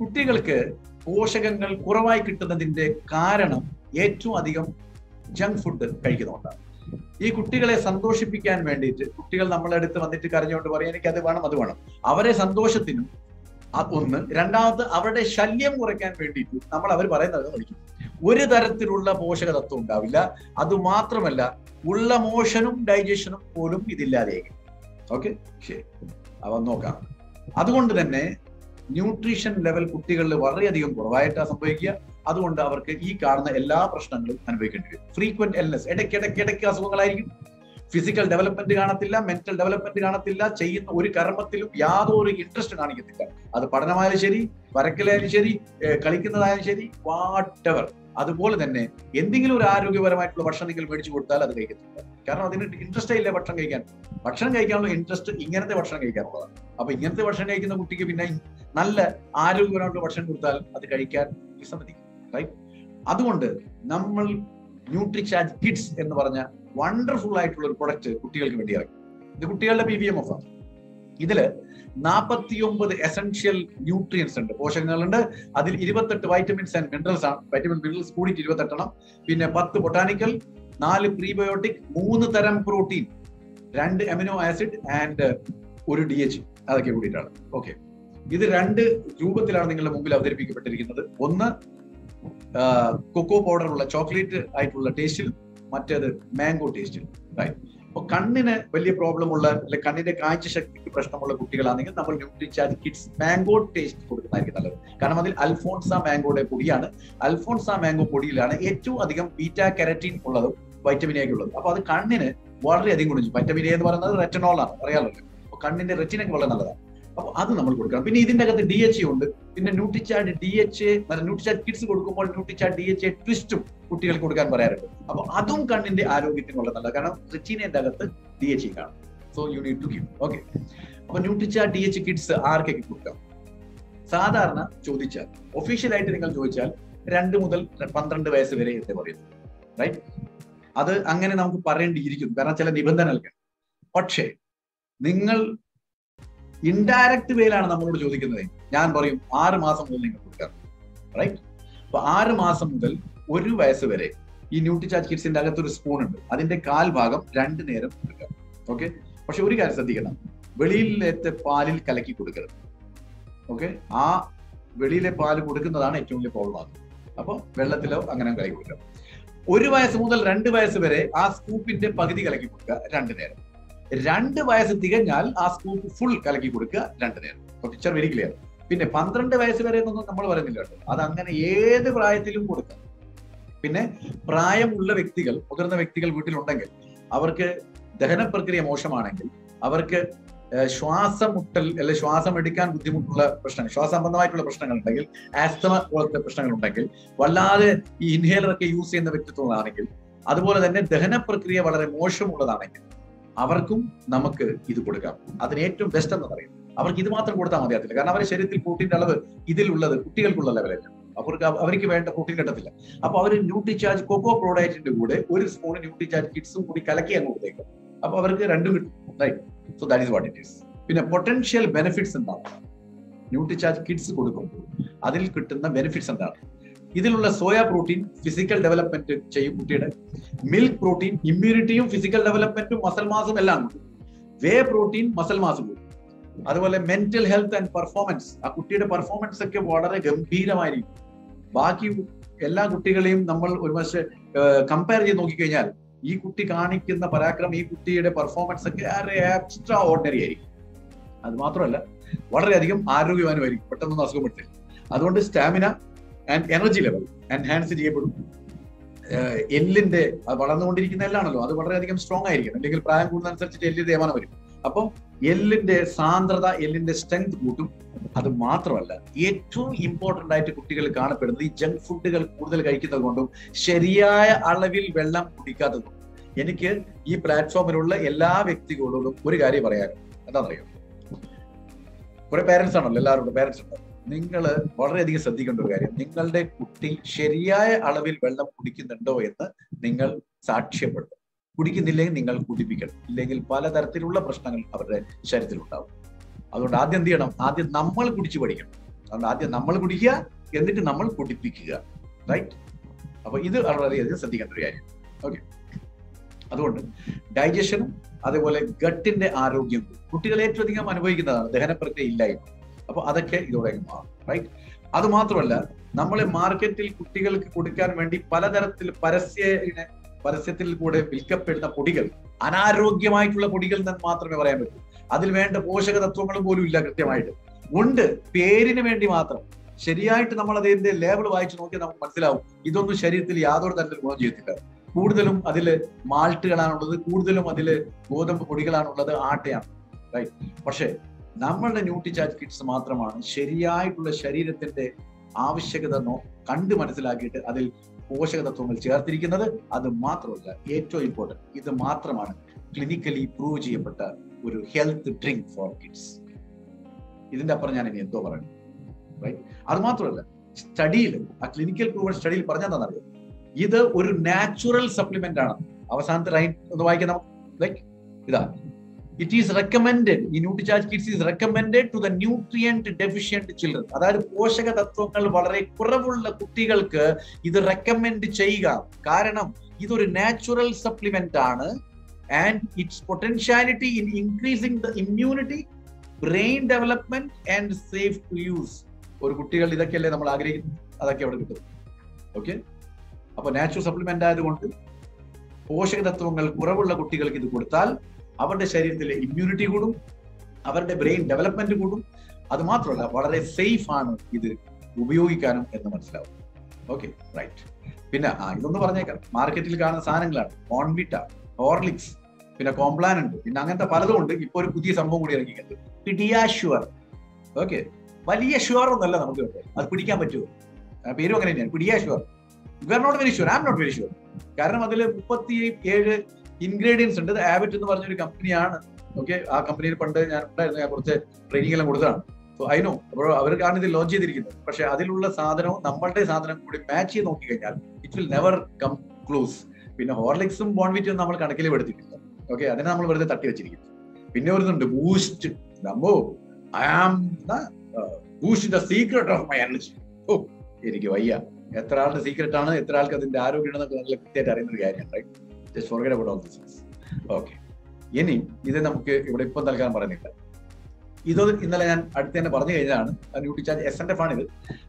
കുട്ടികൾക്ക് പോഷകങ്ങൾ കുറവായി കിട്ടുന്നതിന്റെ കാരണം ഏറ്റവും അധികം ജങ്ക് ഫുഡ് കഴിക്കുന്നതുകൊണ്ടാണ്. ഈ കുട്ടികളെ സന്തോഷിപ്പിക്കാൻ വേണ്ടിയിട്ട് കുട്ടികൾ നമ്മളെ അടുത്ത് വന്നിട്ട് കരഞ്ഞുകൊണ്ട് പറയും എനിക്ക് അത് വേണം അത് വേണം. അവരെ സന്തോഷത്തിനും ഒന്ന് രണ്ടാമത് അവരുടെ ശല്യം കുറയ്ക്കാൻ വേണ്ടിയിട്ട് നമ്മൾ അവർ പറയുന്നത് പഠിക്കും. ഒരു തരത്തിലുള്ള പോഷക തത്വം ഉണ്ടാവില്ല. അത് മാത്രമല്ല ഉള്ള മോഷനും ഡൈജഷനും പോലും ഇതില്ലാതെയായിരിക്കും ഓക്കെ? ശരി. അവ നോക്കാം. അതുകൊണ്ട് തന്നെ ന്യൂട്രീഷൻ ലെവൽ കുട്ടികളിൽ വളരെയധികം കുറവായിട്ടാണ് സംഭവിക്കുക. അതുകൊണ്ട് അവർക്ക് ഈ കാണുന്ന എല്ലാ പ്രശ്നങ്ങളും അനുഭവിക്കേണ്ടി വരും. Frequent illness. ഇടയ്ക്കിടയ്ക്ക് ഇടയ്ക്ക് അസുഖങ്ങളായിരിക്കും. ഫിസിക്കൽ ഡെവലപ്മെന്റ് കാണത്തില്ല മെന്റൽ ഡെവലപ്മെന്റ് കാണത്തില്ല ചെയ്യുന്ന ഒരു കർമ്മത്തിലും യാതൊരു ഇൻട്രസ്റ്റ് കാണിക്കത്തില്ല. അത് പഠനമായാലും ശരി വരക്കലായാലും ശരി കളിക്കുന്നതായാലും ശരി വാട്ട് എവർ അതുപോലെ തന്നെ എന്തെങ്കിലും ഒരു ആരോഗ്യപരമായിട്ടുള്ള ഭക്ഷണം നിങ്ങൾ മേടിച്ചു കൊടുത്താൽ അത് കഴിക്കത്തില്ല. കാരണം അതിന് ഇൻട്രസ്റ്റേ ഇല്ല ഭക്ഷണം കഴിക്കാൻ. ഭക്ഷണം കഴിക്കാനുള്ള ഇൻട്രസ്റ്റ് ഇങ്ങനത്തെ ഭക്ഷണം കഴിക്കാനുള്ളതാണ്. അപ്പൊ ഇങ്ങനത്തെ ഭക്ഷണം കഴിക്കുന്ന കുട്ടിക്ക് പിന്നെ നല്ല ആരോഗ്യപരമായിട്ടുള്ള ഭക്ഷണം കൊടുത്താൽ അത് കഴിക്കാൻ വിസമ്മതിക്കും റൈറ്റ് അതുകൊണ്ട് നമ്മൾ ന്യൂട്രിചാർജ് കിഡ്സ് എന്ന് പറഞ്ഞ വണ്ടർഫുൾ ആയിട്ടുള്ള ഒരു പ്രൊഡക്റ്റ് കുട്ടികൾക്ക് വേണ്ടി ഇറങ്ങി. ഇത് കുട്ടികളുടെ പി വി എം എഫ് ആണ്. ഇതിൽ നാൽപ്പത്തിയൊമ്പത് എസെൻഷ്യൽ ന്യൂട്രിയൻസ് ഉണ്ട്. പോഷകങ്ങളുണ്ട്. അതിൽ ഇരുപത്തെട്ട് വൈറ്റമിൻസ് ആൻഡ് മിനറൽസ് ആണ്. വൈറ്റമിൻ മിനറൽസ് കൂടിയിട്ട് ഇരുപത്തെട്ടെണ്ണം. പിന്നെ പത്ത് ബൊട്ടാനിക്കൽ നാല് പ്രീബയോട്ടിക് മൂന്ന് തരം പ്രോട്ടീൻ രണ്ട് അമിനോ ആസിഡ് ആൻഡ് ഒരു ഡി എച്ച് അതൊക്കെ കൂടിയിട്ടാണ്. ഓക്കെ ഇത് രണ്ട് രൂപത്തിലാണ് നിങ്ങളുടെ മുമ്പിൽ അവതരിപ്പിക്കപ്പെട്ടിരിക്കുന്നത്. ഒന്ന് കൊക്കോ പൗഡർ ഉള്ള ചോക്ലേറ്റ് ആയിട്ടുള്ള ടേസ്റ്റിലും മറ്റേത് മാംഗോ ടേസ്റ്റിലും റൈറ്റ് അപ്പൊ കണ്ണിന് വലിയ പ്രോബ്ലം ഉള്ള അല്ലെ കണ്ണിന്റെ കാഴ്ച ശക്തിക്ക് പ്രശ്നമുള്ള കുട്ടികളാണെങ്കിൽ നമ്മൾ ന്യൂട്രിചാർജ് കിഡ്സ് മാംഗോ ടേസ്റ്റ് കൊടുക്കുന്നതായിരിക്കും നല്ലത്. കാരണം അതിൽ അൽഫോൺസ മാംഗോയുടെ പൊടിയാണ്. അൽഫോൺസ മാംഗോ പൊടിയിലാണ് ഏറ്റവും അധികം ബീറ്റ കെരറ്റിൻ ഉള്ളതും വൈറ്റമിൻ എ ഉള്ളത്. അപ്പൊ അത് കണ്ണിന് വളരെയധികം ചെയ്യും വൈറ്റമിൻ എ എന്ന് പറയുന്നത് റെറ്റനോൾ ആണ്. അറിയാമല്ലോ. കണ്ണിന്റെ റെറ്റിനൊക്കെ വളരെ നല്ലതാണ്. അപ്പൊ അത് നമ്മൾ കൊടുക്കണം. പിന്നെ ഇതിന്റെ അകത്ത് ഡി എച്ച് ഉണ്ട്. പിന്നെ Nutricharge D H Nutricharge kids കൊടുക്കുമ്പോൾ ന്യൂട്രിചാർഡ് ഡി എച്ച് ട്വിസ്റ്റും കുട്ടികൾക്ക് കൊടുക്കാൻ പറയാറുണ്ട്. അപ്പൊ അതും കണ്ണിന്റെ ആരോഗ്യത്തിന് വളരെ നല്ലത്. കാരണം റെറ്റിനയുടെ അകത്ത് ഡി എച്ച് കാണും. So you need to give okay അപ്പൊ ന്യൂട്രിചാർഡ് ഡി എച്ച് കിഡ്സ് ആർക്കൊക്കെ കൊടുക്കാം? സാധാരണ ചോദിച്ചാൽ ഒഫീഷ്യൽ ആയിട്ട് നിങ്ങൾ ചോദിച്ചാൽ രണ്ട് മുതൽ പന്ത്രണ്ട് വയസ്സ് വരെ എന്ന് പറയുന്നു. റൈറ്റ് അത് അങ്ങനെ നമുക്ക് പറയേണ്ടിയിരിക്കുന്നു. കാരണം ചില നിബന്ധനകൾ പക്ഷേ നിങ്ങൾ ഇൻഡയറക്റ്റ് വേയിലാണ് നമ്മളോട് ചോദിക്കുന്നത്. ഞാൻ പറയും ആറ് മാസം മുതൽ നിങ്ങൾ കൊടുക്കാം റൈറ്റ് അപ്പൊ ആറ് മാസം മുതൽ ഒരു വയസ്സ് വരെ ഈ ന്യൂട്രിചാർജ് കിഡ്സിന്റെ അകത്ത് ഒരു സ്പൂൺ ഉണ്ട്. അതിന്റെ കാൽ ഭാഗം രണ്ട് നേരം കൊടുക്കാം. ഓക്കെ പക്ഷെ ഒരു കാര്യം ശ്രദ്ധിക്കണം. വെളിയിലത്തെ പാലിൽ കലക്കി കൊടുക്കരുത്. ഓക്കെ ആ വെളിയിലെ പാൽ കൊടുക്കുന്നതാണ് ഏറ്റവും വലിയ പ്രോബ്ലം ആകുന്നത്. അപ്പൊ വെള്ളത്തിലോ അങ്ങനെ കലക്കി കൊടുക്കാം. ഒരു വയസ്സ് മുതൽ രണ്ട് വയസ്സ് വരെ ആ സ്കൂപ്പിന്റെ പകുതി കലക്കി കൊടുക്കുക രണ്ട് നേരം. രണ്ട് വയസ്സ് തികഞ്ഞാൽ ആ സ്കൂപ്പ് ഫുൾ കലക്കി കൊടുക്കുക രണ്ട് നേരം. പിക്ചർ വെരി ക്ലിയർ പിന്നെ പന്ത്രണ്ട് വയസ്സ് വരെ എന്നൊന്നും നമ്മൾ പറയുന്നില്ല കേട്ടോ. അത് അങ്ങനെ ഏത് പ്രായത്തിലും കൊടുക്കാം. പിന്നെ പ്രായമുള്ള വ്യക്തികൾ മുതിർന്ന വ്യക്തികൾ വീട്ടിലുണ്ടെങ്കിൽ അവർക്ക് ദഹന പ്രക്രിയ മോശമാണെങ്കിൽ അവർക്ക് ശ്വാസം മുട്ടൽ അല്ലെ ശ്വാസം എടുക്കാൻ ബുദ്ധിമുട്ടുള്ള പ്രശ്നങ്ങൾ ശ്വാസസംബന്ധമായിട്ടുള്ള പ്രശ്നങ്ങൾ ഉണ്ടെങ്കിൽ ആസ്തമ പോലത്തെ പ്രശ്നങ്ങൾ ഉണ്ടെങ്കിൽ വല്ലാതെ ഈ ഇൻഹേലർ ഒക്കെ യൂസ് ചെയ്യുന്ന വ്യക്തിത്വങ്ങളാണെങ്കിൽ അതുപോലെ തന്നെ ദഹന പ്രക്രിയ വളരെ മോശമുള്ളതാണെങ്കിൽ അവർക്കും നമുക്ക് ഇത് കൊടുക്കാം. അതിന് ഏറ്റവും ബെസ്റ്റ് എന്ന് പറയും അവർക്ക് ഇത് മാത്രം കൊടുത്താൽ മതിയാത്തില്ല കാരണം അവരുടെ ശരീരത്തിൽ പ്രോട്ടീന്റെ അളവ് ഇതിലുള്ളത് കുട്ടികൾക്കുള്ള ലെവലല്ല അവർക്ക് അവർക്ക് വേണ്ട പ്രോട്ടീൻ കിട്ടത്തില്ല. അപ്പൊ അവർ ന്യൂട്രിചാർജ് കൊക്കോ പ്രോഡക്റ്റിന്റെ കൂടെ ഒരു സ്പൂൺ ന്യൂട്രിചാർജ് കിഡ്സും കൂടി കലക്കി അങ്ങ് കൊടുത്തേക്കും. അപ്പൊ അവർക്ക് രണ്ടും കിട്ടും. Right so that is what it is പിന്നെ പൊട്ടൻഷ്യൽ ബെനിഫിറ്റ്സ് എന്താണ്? ന്യൂട്രിചാർജ് കിഡ്സ് കൊടുക്കുമ്പോൾ അതിൽ കിട്ടുന്ന ബെനിഫിറ്റ്സ് എന്താണ്? ഇതിലുള്ള സോയ പ്രോട്ടീൻ ഫിസിക്കൽ ഡെവലപ്മെന്റ് ചെയ്യും കുട്ടിയുടെ. മിൽക്ക് പ്രോട്ടീൻ ഇമ്മ്യൂണിറ്റിയും ഫിസിക്കൽ ഡെവലപ്മെന്റും മസൽ മാസും എല്ലാം കൂടും വേ പ്രോട്ടീൻ മസൽ മാസ് കൂടും അതുപോലെ മെന്റൽ ഹെൽത്ത് ആൻഡ് പെർഫോമൻസ് ആ കുട്ടിയുടെ പെർഫോമൻസ് ഒക്കെ വളരെ ഗംഭീരമായിരിക്കും ബാക്കി എല്ലാ കുട്ടികളെയും നമ്മൾ ഒരു പക്ഷേ കമ്പയർ ചെയ്ത് നോക്കിക്കഴിഞ്ഞാൽ ഈ കുട്ടി കാണിക്കുന്ന പരാക്രമം ഈ കുട്ടിയുടെ പെർഫോമൻസ് ഒക്കെ എക്സ്ട്രാ ഓർഡിനറി ആയിരിക്കും. അത് മാത്രമല്ല വളരെയധികം ആരോഗ്യവാനുമായിരിക്കും പെട്ടെന്നൊന്നും അസുഖപ്പെടുത്തില്ല അതുകൊണ്ട് stamina and energy level enhance ചെയ്യപ്പെടും. എല്ലിന്റെ വളർന്നുകൊണ്ടിരിക്കുന്ന എല്ലാണല്ലോ അത് വളരെയധികം സ്ട്രോങ് ആയിരിക്കും അല്ലെങ്കിൽ പ്രായം കൂടുന്നതനുസരിച്ചിട്ട് എല്ലിന്റെ തേമാനം വരും. അപ്പം എല്ലിന്റെ സാന്ദ്രത എല്ലിന്റെ സ്ട്രെങ്ത് കൂട്ടും. അത് മാത്രമല്ല ഏറ്റവും ഇമ്പോർട്ടന്റ് ആയിട്ട് കുട്ടികൾ കാണപ്പെടുന്നത് ഈ ജങ്ക് ഫുഡുകൾ കൂടുതൽ കഴിക്കുന്നത് കൊണ്ടും ശരിയായ അളവിൽ വെള്ളം കുടിക്കാത്തതും എനിക്ക് ഈ പ്ലാറ്റ്ഫോമിലുള്ള എല്ലാ വ്യക്തികളോടും ഒരു കാര്യം പറയാനും എന്താണെന്നറിയോ? കുറെ പേരൻസ് ആണല്ലോ എല്ലാവരും പേരൻസ് ഉണ്ട്? നിങ്ങൾ വളരെയധികം ശ്രദ്ധിക്കേണ്ട ഒരു കാര്യം. നിങ്ങളുടെ കുട്ടി ശരിയായ അളവിൽ വെള്ളം കുടിക്കുന്നുണ്ടോ എന്ന് നിങ്ങൾ സാക്ഷ്യപ്പെടുത്തും കുടിക്കുന്നില്ലെങ്കിൽ നിങ്ങൾ കുടിപ്പിക്കണം. ഇല്ലെങ്കിൽ പലതരത്തിലുള്ള പ്രശ്നങ്ങൾ അവരുടെ ശരീരത്തിൽ ഉണ്ടാവും അതുകൊണ്ട് ആദ്യം എന്ത് ചെയ്യണം? ആദ്യം നമ്മൾ കുടിച്ചു പഠിക്കണം. അതുകൊണ്ട് ആദ്യം നമ്മൾ കുടിക്കുക എന്നിട്ട് നമ്മൾ കുടിപ്പിക്കുക. റൈറ്റ് അപ്പൊ ഇത് വളരെയധികം ശ്രദ്ധിക്കേണ്ട ഒരു കാര്യം. ഓക്കെ അതുകൊണ്ട് ഡൈജഷനും അതേപോലെ ഗട്ടിന്റെ ആരോഗ്യം കുട്ടികൾ ഏറ്റവും അധികം അനുഭവിക്കുന്നതാണ് ദഹന പ്രക്രിയ ഇല്ലായ്മ. അപ്പൊ അതൊക്കെ ഇതോടെ മാറും റൈറ്റ് അത് മാത്രമല്ല നമ്മൾ മാർക്കറ്റിൽ കുട്ടികൾക്ക് കൊടുക്കാൻ വേണ്ടി പലതരത്തിൽ പരസ്യ പരസ്യത്തിൽ കൂടെ വിൽക്കപ്പെടുന്ന പൊടികൾ അനാരോഗ്യമായിട്ടുള്ള പൊടികൾ എന്ന് മാത്രമേ പറയാൻ പറ്റൂ. അതിൽ വേണ്ട പോഷക തത്വങ്ങൾ പോലും ഇല്ല കൃത്യമായിട്ട്. ഉണ്ട് പേരിന് വേണ്ടി മാത്രം. ശരിയായിട്ട് നമ്മൾ അതിന്റെ ലേബിൾ വായിച്ചു നോക്കിയാൽ നമുക്ക് മനസ്സിലാവും. ഇതൊന്നും ശരീരത്തിൽ യാതൊരു തരത്തിൽ ഗുണം ചെയ്യത്തില്ല. കൂടുതലും അതിൽ മാൾട്ടുകളാണുള്ളത് കൂടുതലും അതിൽ ഗോതമ്പ് പൊടികളാണുള്ളത് ആട്ടയാണ് റൈറ്റ് പക്ഷേ നമ്മളുടെ ന്യൂട്രിചാർജ് കിറ്റ്സ് മാത്രമാണ് ശരിയായിട്ടുള്ള ശരീരത്തിന്റെ ആവശ്യകത കണ്ടു മനസ്സിലാക്കിയിട്ട് അതിൽ പോഷകതത്വങ്ങൾ ചേർത്തിരിക്കുന്നത്. അത് മാത്രമല്ല ഏറ്റവും ഇമ്പോർട്ടന്റ് ഇത് മാത്രമാണ് ക്ലിനിക്കലി പ്രൂവ് ചെയ്യപ്പെട്ട ഒരു ഹെൽത്ത് ഡ്രിങ്ക് ഫോർ കിഡ്സ് ഇതിന്റെ അപ്പുറം ഞാൻ ഇനി എന്തോ പറയണം. റൈറ്റ് അത് മാത്രമല്ല സ്റ്റഡിയിൽ ആ ക്ലിനിക്കൽ പ്രൂവൻ സ്റ്റഡിയിൽ പറഞ്ഞെന്താണെന്നറിയോ ഇത് ഒരു നാച്ചുറൽ സപ്ലിമെന്റ് ആണ്. അവസാനത്തെ ലൈൻ ഒന്ന് വായിക്കാം നമുക്ക്. ലൈക്ക് ഇതാ. ഇറ്റ് ഈസ് റെക്കമെൻഡഡ് ഈ Nutricharge kids is recommended to the nutrient deficient children അതായത് പോഷക തത്വങ്ങൾ വളരെ കുറവുള്ള കുട്ടികൾക്ക് ഇത് റെക്കമെൻഡ് ചെയ്യുക. കാരണം ഇതൊരു നാച്ചുറൽ സപ്ലിമെന്റ് ആണ്. And its potentiality in increasing the immunity brain development and safe to use ഒരു കുട്ടികൾ ഇതൊക്കെയല്ലേ നമ്മൾ ആഗ്രഹിക്കുന്നത്? അതൊക്കെ അവിടെ കിട്ടും. ഓക്കെ അപ്പൊ നാച്ചുറൽ സപ്ലിമെന്റ് ആയതുകൊണ്ട് പോഷക തത്വങ്ങൾ കുറവുള്ള കുട്ടികൾക്ക് ഇത് കൊടുത്താൽ അവരുടെ ശരീരത്തിലെ ഇമ്മ്യൂണിറ്റി കൂടും അവരുടെ ബ്രെയിൻ ഡെവലപ്മെന്റ് കൂടും. അത് മാത്രമല്ല വളരെ സേഫ് ആണ് ഇത് ഉപയോഗിക്കാനും എന്ന് മനസ്സിലാവും. ഓക്കെ റൈറ്റ് പിന്നെ ആ ഇതൊന്ന് പറഞ്ഞേക്കാം. മാർക്കറ്റിൽ കാണുന്ന സാധനങ്ങളാണ്. കോൺവിറ്റ ഹോർലിക്സ് പിന്നെ കോംപ്ലാൻ ഉണ്ട്. പിന്നെ അങ്ങനത്തെ പലതും ഉണ്ട്. ഇപ്പൊ ഒരു പുതിയ സംഭവം കൂടി ഇറങ്ങിയിട്ടുണ്ട്. പിടിയാഷ്വർ ഓക്കെ വലിയ ഷുവർ ഒന്നല്ല നമുക്ക് അത് പിടിക്കാൻ പറ്റുമോ? പേരും അങ്ങനെ തന്നെയാണ്. PediaSure you are not very sure I am not very sure കാരണം അതിൽ മുപ്പത്തി ഏഴ് ഇൻഗ്രീഡിയൻസ് ഉണ്ട്. ആബിറ്റ് എന്ന് പറഞ്ഞൊരു കമ്പനിയാണ് ഓക്കെ ആ കമ്പനിയിൽ പണ്ട് ഞാൻ ഉണ്ടായിരുന്നു ഞാൻ കുറച്ച് ട്രെയിനിങ് എല്ലാം കൊടുത്തതാണ്. സോ അതിനോ അപ്പോൾ അവർക്കാണ് ഇത് ലോഞ്ച് ചെയ്തിരിക്കുന്നത്. പക്ഷെ അതിലുള്ള സാധനവും നമ്മളുടെ സാധനം കൂടി മാച്ച് ചെയ്ത് നോക്കി കഴിഞ്ഞാൽ it will never come close പിന്നെ ഹോർലിക്സും ബോൺവിറ്റും നമ്മൾ കണക്കിൽ പെടുത്തിയിട്ടില്ല ഓക്കെ അതിനെ നമ്മൾ വെറുതെ തട്ടി വെച്ചിരിക്കുന്നു. പിന്നെ ഒരു ഇതുണ്ട് Boost നമ്മോ I am Boost the secret of my energy ഓ എനിക്ക് വയ്യ. എത്ര ആളുടെ സീക്രട്ട് ആണ്? എത്ര ആൾക്ക് അതിന്റെ ആരോഗ്യം എന്നൊക്കെ നല്ല കൃത്യമായിട്ട് അറിയുന്ന ഒരു കാര്യമാണ് റൈറ്റ് ഓക്കെ ഇനി ഇത് നമുക്ക് ഇവിടെ ഇപ്പം നൽകാൻ പറയുന്നില്ല. ഇത് ഇന്നലെ ഞാൻ അടുത്ത് തന്നെ പറഞ്ഞു കഴിഞ്ഞതാണ്. ന്യൂട്രിചാർജ് എസ് എൻ എഫ് ആണിത്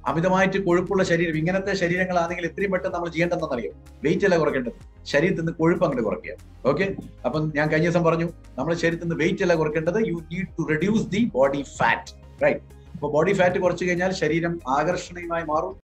അമിതമായിട്ട് കൊഴുപ്പുള്ള ശരീരം ഇങ്ങനത്തെ ശരീരങ്ങളാണെങ്കിൽ എത്രയും പെട്ടെന്ന് നമ്മൾ ചെയ്യേണ്ടതെന്നറിയാം? വെയിറ്റ് അല്ല കുറയ്ക്കേണ്ടത്. ശരീരത്തിൽ നിന്ന് കൊഴുപ്പ് അങ്ങോട്ട് കുറയ്ക്കുക. ഓക്കെ അപ്പം ഞാൻ കഴിഞ്ഞ ദിവസം പറഞ്ഞു നമ്മൾ ശരീരത്തിൽ നിന്ന് വെയിറ്റ് അല്ല കുറയ്ക്കേണ്ടത്. You need to reduce the body fat right അപ്പൊ ബോഡി ഫാറ്റ് കുറച്ചു കഴിഞ്ഞാൽ ശരീരം ആകർഷണീയമായി മാറും.